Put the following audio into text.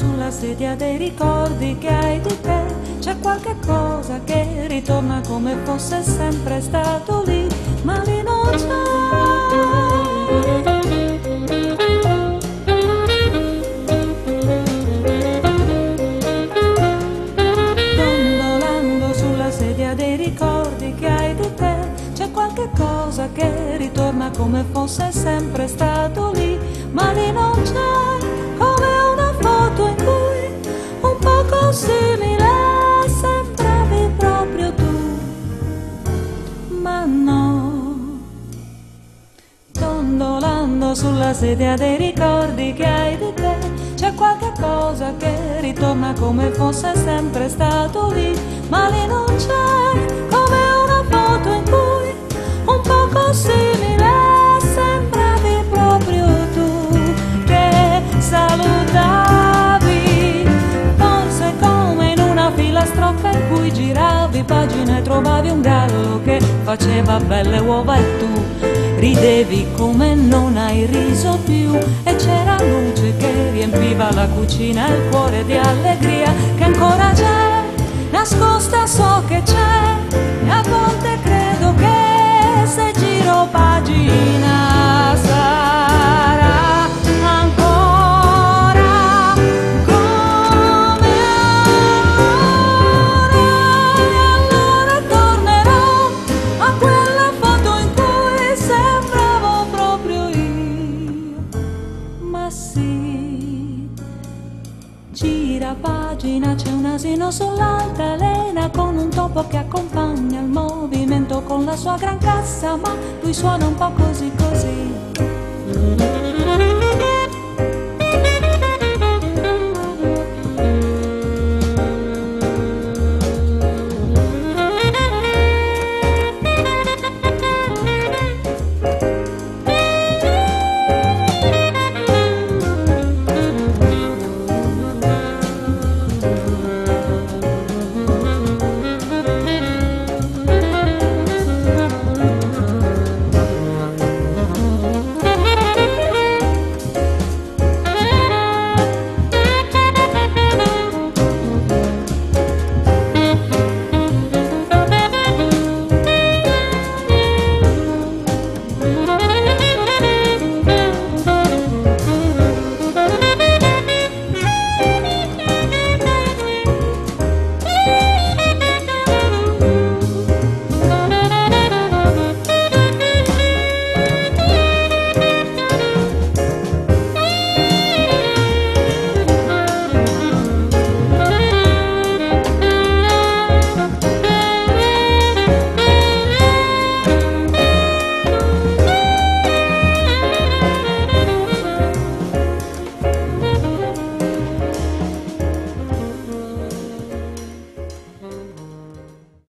sulla sedia dei ricordi che hai di te. C'è qualche cosa che ritorna come fosse sempre stato lì, ma lì non c'è. Dondolando sulla sedia dei ricordi che hai di te, c'è qualche cosa che ritorna come fosse sempre stato lì, ma lì non c'è Sulla sedia dei ricordi che hai di te, c'è qualche cosa che ritorna come fosse sempre stato lì, ma lì non c'è come una foto in cui un poco simile sembravi proprio tu che salutavi, forse come in una filastrocca in cui giravi pagine e trovavi un gallo che faceva belle uova e tu ridevi come non hai riso più. E c'era luce che riempiva la cucina e il cuore di allegria che ancora c'è, nascosta so che c'è e a volte gira pagina c'è un asino sull'altalena con un topo che accompagna il movimento con la sua gran cassa ma lui suona un po' così così